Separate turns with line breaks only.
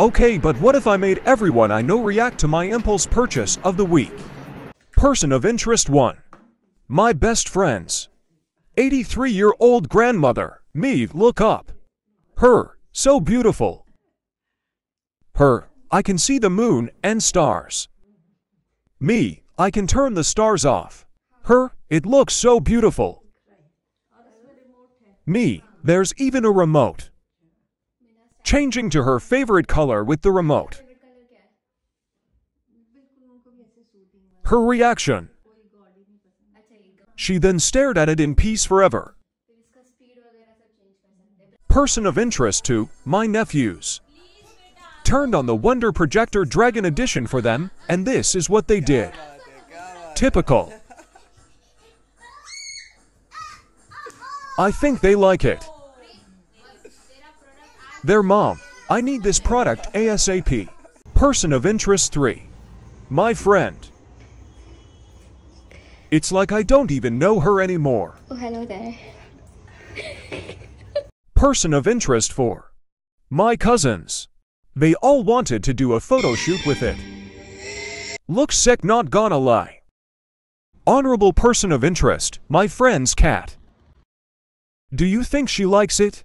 Okay, but what if I made everyone I know react to my impulse purchase of the week? Person of interest 1. My best friends. 83 year old grandmother. Me, look up. Her, so beautiful. Her, I can see the moon and stars. Me, I can turn the stars off. Her, it looks so beautiful. Me, there's even a remote. Changing 2 her favorite color with the remote. Her reaction. She then stared at it in peace forever. Person of interest to my nephews. Turned on the Wonder Projector Dragon Edition for them, and this is what they did. Typical. I think they like it. Their mom, I need this product ASAP. Person of interest 3. My friend. It's like I don't even know her anymore.
Oh, hello there.
Person of interest 4. My cousins. They all wanted to do a photo shoot with it. Looks sick, not gonna lie. Honorable person of interest, my friend's cat. Do you think she likes it?